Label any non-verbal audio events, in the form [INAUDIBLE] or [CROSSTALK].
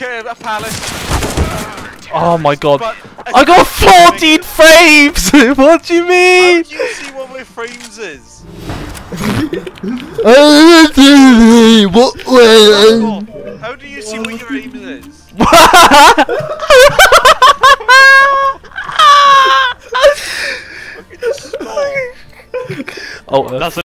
care Palace. Oh my god. I got 14 frames! [LAUGHS] what do you mean? Do you see what my frames is? [LAUGHS] How do you see what your aim is? [LAUGHS] oh, that's